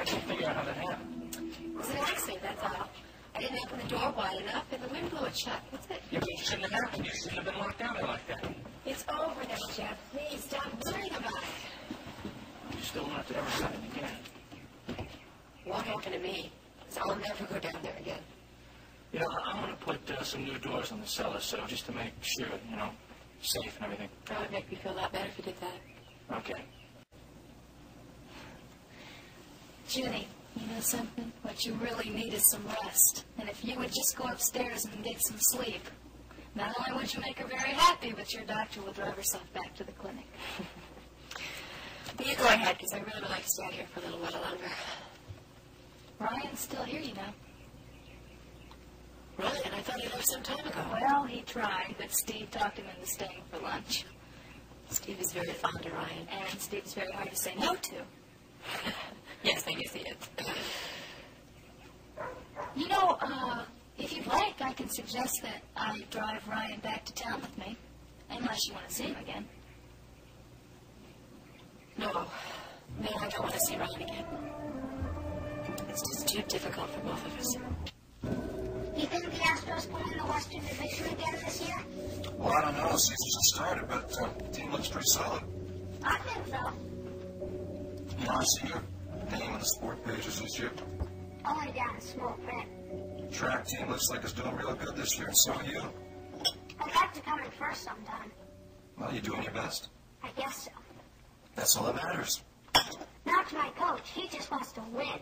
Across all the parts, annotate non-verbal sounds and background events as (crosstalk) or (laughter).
I can't figure out how that happened. It was an accident, that's all. I didn't open the door wide enough, and the wind blew it shut. That's it. Yeah, but it shouldn't have happened. You shouldn't have been locked out like that. It's over now, Jeff. Please stop worrying about it. You still want it to ever happen again. What happened to me? So I'll never go down there again. You know, I, I want to put uh, some new doors on the cellar, so just to make sure, you know, safe and everything. That would make me feel a lot better if you did that. Okay. Ginny, you know something? What you really need is some rest. And if you would just go upstairs and get some sleep, not only would you make her very happy, but your doctor will drive herself back to the clinic. But you go ahead, because I really would like to stay out here for a little while longer. Ryan's still here, you know. Really? And I thought he left some time ago. Well, he tried, but Steve talked him into staying for lunch. Steve is very fond of Ryan. And Steve's very hard to say no to. (laughs) Yes, I guess he is. You know, uh, if you'd like, I can suggest that I drive Ryan back to town with me. Unless you want to see him again. No. No, I don't want to see Ryan again. It's just too difficult for both of us. You think the Astros will win the Western Division again this year? Well, I don't know. Season just started, but uh, the team looks pretty solid. I think so. You know, I see your name on the sport pages this year. Only down in small print. Track team looks like it's doing real good this year, and so are you. I'd like to come in first sometime. Well, you're doing your best. I guess so. That's all that matters. Not to my coach. He just wants to win.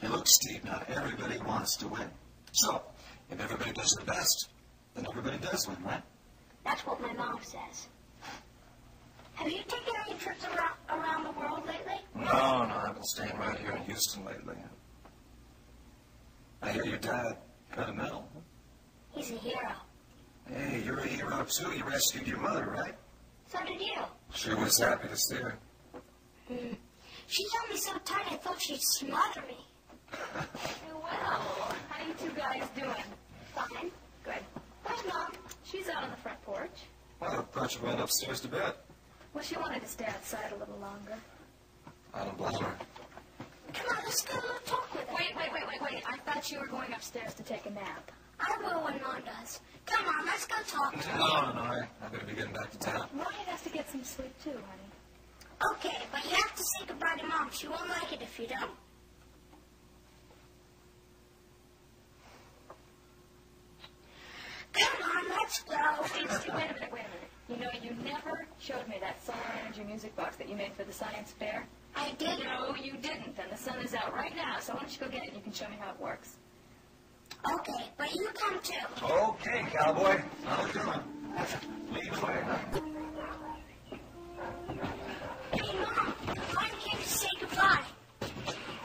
Hey, look, Steve, not everybody wants to win. So, if everybody does their best, then everybody does win, right? That's what my mom says. Have you taken any trips around, around the world lately? No, no, I've been staying right here in Houston lately. I hear your dad got a medal. He's a hero. Hey, you're a hero too. You rescued your mother, right? So did you. She was happy to see her. Hmm. She held me so tight I thought she'd smother me. (laughs) Well, how you two guys doing? Fine. Good. Where's mom? She's out on the front porch. Well, I thought you went upstairs to bed. Well, she wanted to stay outside a little longer. I don't blame her. Come on, let's go talk with her. Wait, wait, wait, wait, wait. I thought you were going upstairs to take a nap. I will when mom does. Come on, let's go talk to her. No, no, I, I better be getting back to town. Ryan has to get some sleep too, honey. Okay, but you have to say goodbye to mom. She won't like it if you don't. Come on, let's go. Wait a minute, wait a minute. You know, you never showed me that solar energy music box that you made for the science fair. I did. No, you didn't. And the sun is out right now, so why don't you go get it and you can show me how it works. Okay, but you come too. Okay, cowboy. I'll do it. Lead the way. Hey, mom, I came to say goodbye.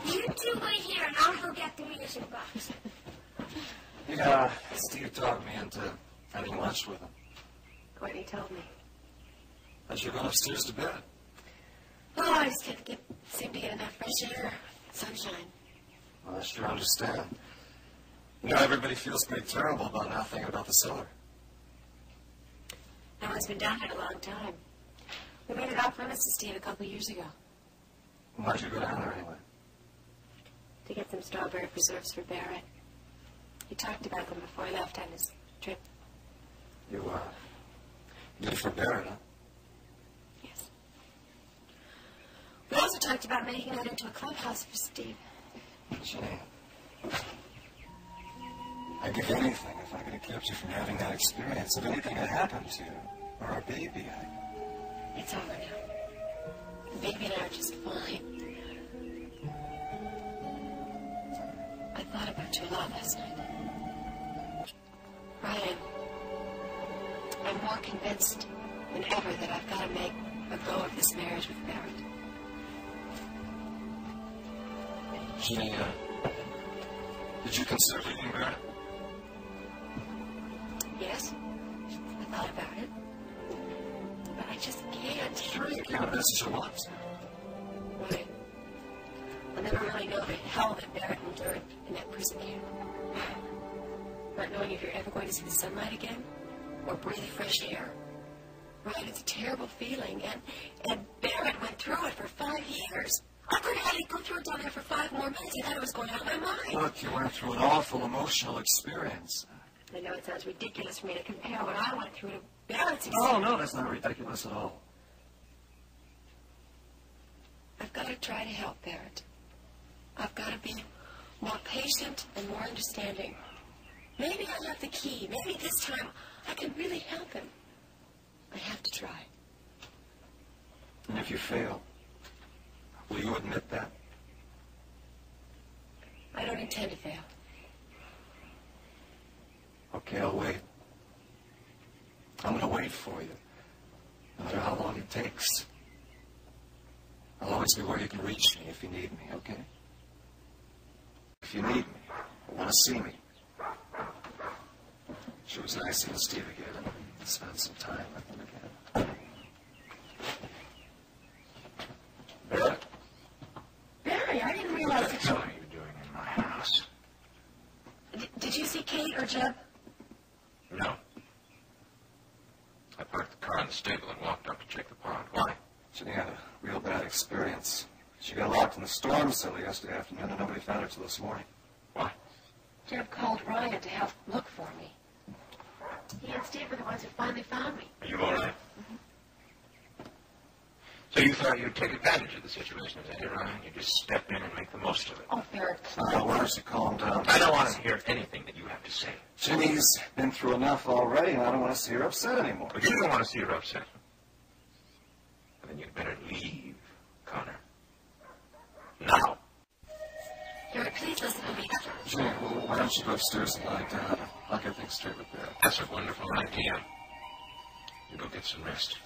You two wait here and I'll go get the music box. Yeah, Steve talked me into having lunch with him. Courtney told me. As you're going upstairs to bed. Oh, I just can't get, seem to get enough fresh air, sunshine. Well, I sure understand. You know, everybody feels pretty terrible about not thinking about the cellar. No one's been down here a long time. We made it off limits to Steve a couple years ago Why'd you go down there anyway? to get some strawberry preserves for Barrett. He talked about them before he left on his trip. You, uh, you did it for Barrett, huh? Yes. We also talked about making that into a clubhouse for Steve. Jane. I'd give anything if I could have kept you from having that experience. If anything had happened to you, or our baby, I... It's over now. The baby and I are just fine. I thought about you a lot last night. Ryan, I'm more convinced than ever that I've got to make a go of this marriage with Barrett. Jane, uh, did you consider leaving Barrett? Yes, I thought about it. But I just can't. Sure you can. That's what you want. Right. I'll never really know the hell that Barrett endured in that prison camp. Not knowing if you're ever going to see the sunlight again or breathe fresh air. Right, it's a terrible feeling, and and Barrett went through it for five years. I could hardly go through it down there for I thought it was going out of my mind. Look, you went through an awful emotional experience. I know it sounds ridiculous for me to compare what I went through to Barrett's Oh, no, that's not ridiculous at all. I've got to try to help Barrett. I've got to be more patient and more understanding. Maybe I have the key. Maybe this time I can really help him. I have to try. And if you fail, will you admit that? Intend to fail. Okay, I'll wait. I'm gonna wait for you. No matter how long it takes. I'll always be where you can reach me if you need me, okay? If you need me, or want to see me. She was nice seeing Steve again. Spend some time with him again. Barrett, Barry, I didn't realize that What are you doing in my house? you... Did you see Kate or Jeb? No. I parked the car in the stable and walked up to check the pond. Why? Ginny had a real bad experience. She got locked in the storm cellar yesterday afternoon and nobody found her till this morning. Why? Jeb called Ryan to help look for me. He and Steve were the ones who finally found me. Are you? So you thought you'd take advantage of the situation, is that it, Ryan? You just step in and make the most of it. Oh, Barrett, Uh, why don't you calm down? I don't want to hear anything that you have to say. Ginny's been through enough already, and I don't want to see her upset anymore. But you don't want to see her upset. Then you'd better leave, Connor. Now. Barrett, please listen to me. Jenny, well, why don't you go upstairs and lie down? I'll get things straight with Barrett. That's a wonderful idea. You go get some rest.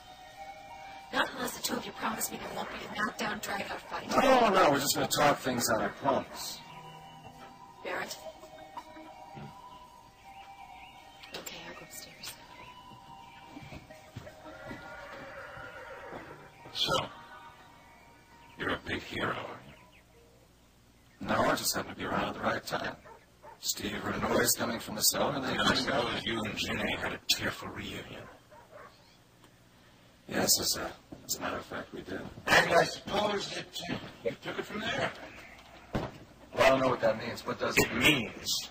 Not unless the two of you promise me there won't be a knockdown, drag-out fight. No, no, we're just going to talk things out, I promise. Barrett? Okay, I'll go upstairs. So, you're a big hero, are you? No, I just happened to be around at the right time. Steve heard a noise coming from the cellar, and they And I came out. suppose you and Ginny had a tearful reunion. Yes, as a, as a matter of fact, we did. And I suppose that uh, you took it from there. Well, I don't know what that means. What does it It means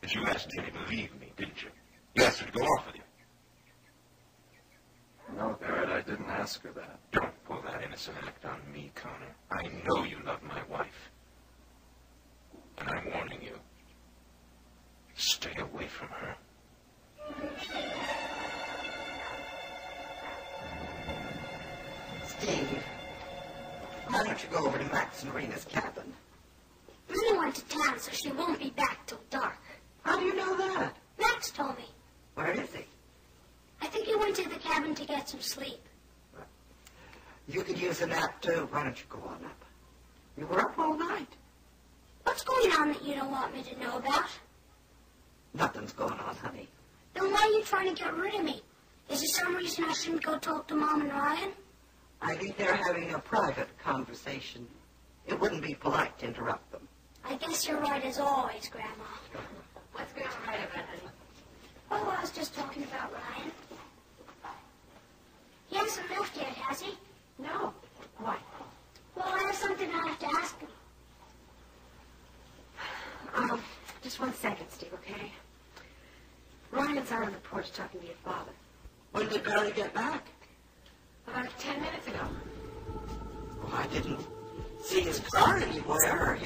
that you asked Ginny to leave me, didn't you? You asked her to go off with you. No, Barrett, I didn't ask her that. Don't pull that innocent act on me, Connor. I know you love my wife. And I'm warning you. Stay away from her. You go over to Max and Rena's cabin? Rena went to town, so she won't be back till dark. How do you know that? Max told me. Where is he? I think he went to the cabin to get some sleep. You could use a nap too. Why don't you go on up? You were up all night. What's going on that you don't want me to know about? Nothing's going on, honey. Then why are you trying to get rid of me? Is there some reason I shouldn't go talk to Mom and Ryan? I think they're having a private conversation. It wouldn't be polite to interrupt them. I guess you're right as always, Grandma. What's going write about, honey? Oh, I was just talking about Ryan. He hasn't left yet, has he? No. Why? Well, I have something I have to ask him. Um, just one second, Steve, okay? Ryan's out on the porch talking to your father. When did Barry get back? About ten minutes ago. Oh, I didn't see his car anywhere